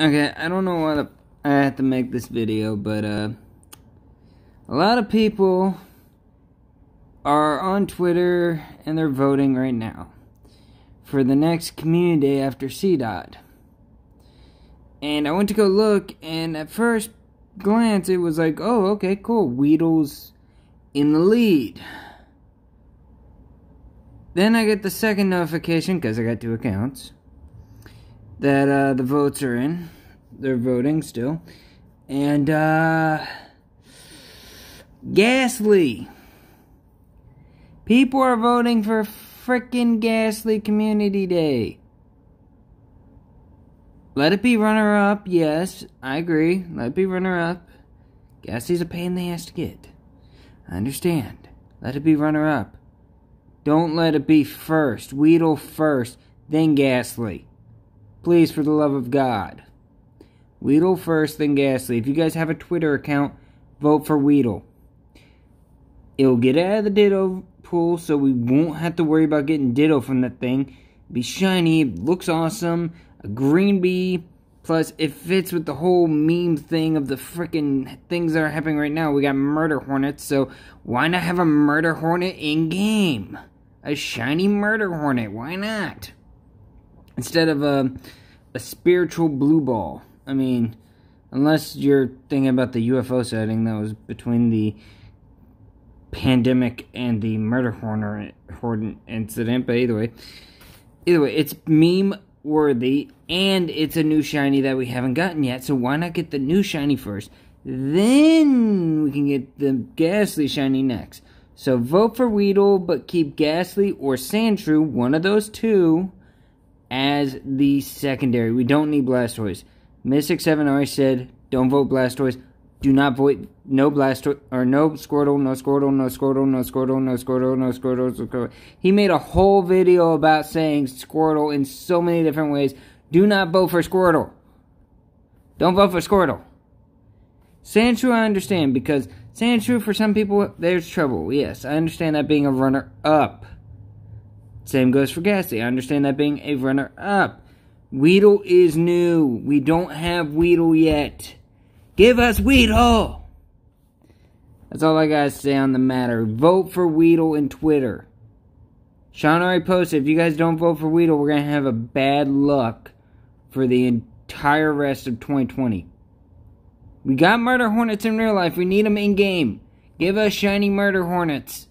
Okay, I don't know why I have to make this video, but uh, a lot of people are on Twitter and they're voting right now for the next community day after CDOT. And I went to go look, and at first glance, it was like, oh, okay, cool. Weedle's in the lead. Then I get the second notification, because I got two accounts that uh, the votes are in. They're voting still. And, uh, Gastly. People are voting for frickin' Gastly Community Day. Let it be runner up, yes, I agree. Let it be runner up. Gastly's a pain in the ass to get. I understand. Let it be runner up. Don't let it be first. Weedle first, then Gastly. Please, for the love of God. Weedle first, then Gastly. If you guys have a Twitter account, vote for Weedle. It'll get out of the Ditto pool, so we won't have to worry about getting Ditto from that thing. Be shiny, looks awesome. A green bee. Plus, it fits with the whole meme thing of the freaking things that are happening right now. We got murder hornets, so why not have a murder hornet in game? A shiny murder hornet, why not? Instead of a, a spiritual blue ball. I mean, unless you're thinking about the UFO sighting that was between the pandemic and the murder hornet incident, but either way, either way, it's meme worthy and it's a new shiny that we haven't gotten yet. So why not get the new shiny first? Then we can get the Gastly shiny next. So vote for Weedle, but keep Gastly or Sandshrew, one of those two, as the secondary. We don't need Blastoise. Mystic 7 already said, don't vote Blastoise. Do not vote no Blastoise, or no Squirtle, no Squirtle, no Squirtle, no Squirtle, no Squirtle, no Squirtle, no Squirtle. He made a whole video about saying Squirtle in so many different ways. Do not vote for Squirtle. Don't vote for Squirtle. Sandshrew, I understand, because Sandshrew, for some people, there's trouble. Yes, I understand that being a runner-up. Same goes for Gastly. I understand that being a runner up. Weedle is new. We don't have Weedle yet. Give us Weedle! That's all I gotta say on the matter. Vote for Weedle in Twitter. Sean already posted, if you guys don't vote for Weedle, we're gonna have a bad luck for the entire rest of 2020. We got Murder Hornets in real life. We need them in game. Give us shiny Murder Hornets.